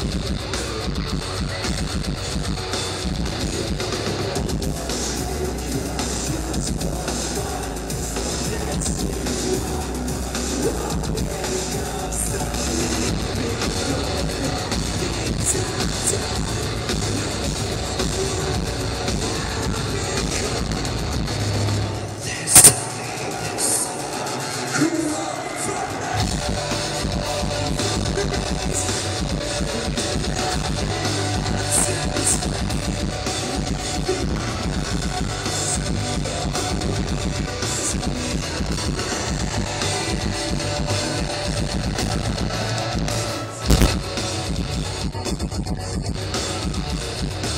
Thank you. フフフフフ。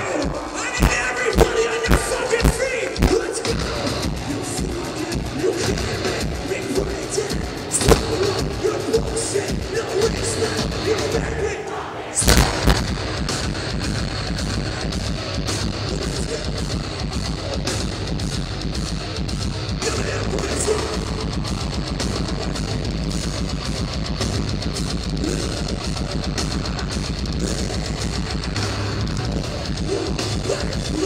Yeah.